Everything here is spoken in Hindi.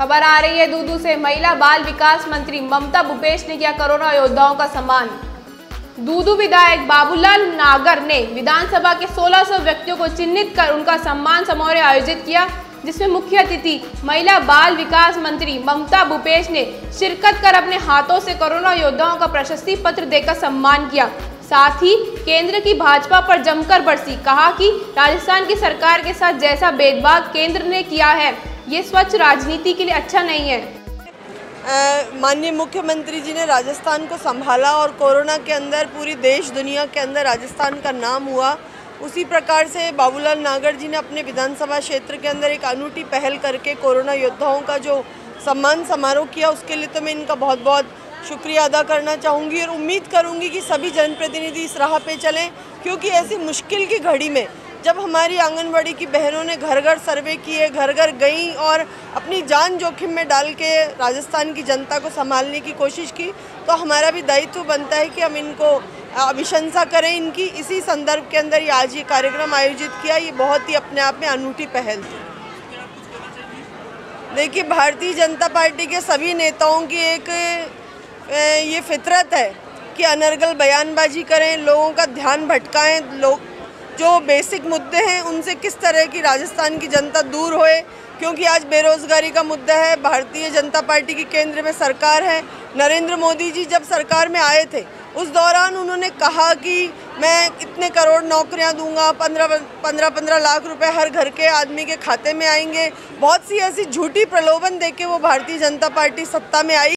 खबर आ रही है दूदू से। महिला बाल विकास मंत्री ममता भूपेश ने किया कोरोना योद्धाओं का सम्मान। दूदू विधायक बाबूलाल नागर ने विधानसभा के 1600 व्यक्तियों को चिन्हित कर उनका सम्मान समारोह आयोजित किया, जिसमें मुख्य अतिथि महिला बाल विकास मंत्री ममता भूपेश ने शिरकत कर अपने हाथों से कोरोना योद्धाओं का प्रशस्ति पत्र देकर सम्मान किया। साथ ही केंद्र की भाजपा पर जमकर बरसी, कहा कि राजस्थान की सरकार के साथ जैसा भेदभाव केंद्र ने किया है ये स्वच्छ राजनीति के लिए अच्छा नहीं है। माननीय मुख्यमंत्री जी ने राजस्थान को संभाला और कोरोना के अंदर, पूरी देश, दुनिया के अंदर राजस्थान का नाम हुआ। उसी प्रकार से बाबूलाल नागर जी ने अपने विधानसभा क्षेत्र के अंदर एक अनूठी पहल करके कोरोना योद्धाओं का जो सम्मान समारोह किया, उसके लिए तो मैं इनका बहुत बहुत शुक्रिया अदा करना चाहूँगी और उम्मीद करूँगी कि सभी जनप्रतिनिधि इस राह पे चलें, क्योंकि ऐसी मुश्किल की घड़ी में जब हमारी आंगनबाड़ी की बहनों ने घर घर सर्वे किए घर घर गई और अपनी जान जोखिम में डाल के राजस्थान की जनता को संभालने की कोशिश की तो हमारा भी दायित्व बनता है कि हम इनको अभिशंसा करें इनकी। इसी संदर्भ के अंदर ये आज ये कार्यक्रम आयोजित किया, ये बहुत ही अपने आप में अनूठी पहल थी। देखिए, भारतीय जनता पार्टी के सभी नेताओं की एक ये फितरत है कि अनर्गल बयानबाजी करें, लोगों का ध्यान भटकाएँ, लोग जो बेसिक मुद्दे हैं, उनसे किस तरह की राजस्थान की जनता दूर होए? क्योंकि आज बेरोज़गारी का मुद्दा है, भारतीय जनता पार्टी की केंद्र में सरकार है। नरेंद्र मोदी जी जब सरकार में आए थे, उस दौरान उन्होंने कहा कि मैं इतने करोड़ नौकरियाँ दूँगा, पंद्रह पंद्रह पंद्रह लाख रुपए हर घर के आदमी के खाते में आएँगे। बहुत सी ऐसी झूठी प्रलोभन देके वो भारतीय जनता पार्टी सत्ता में आई।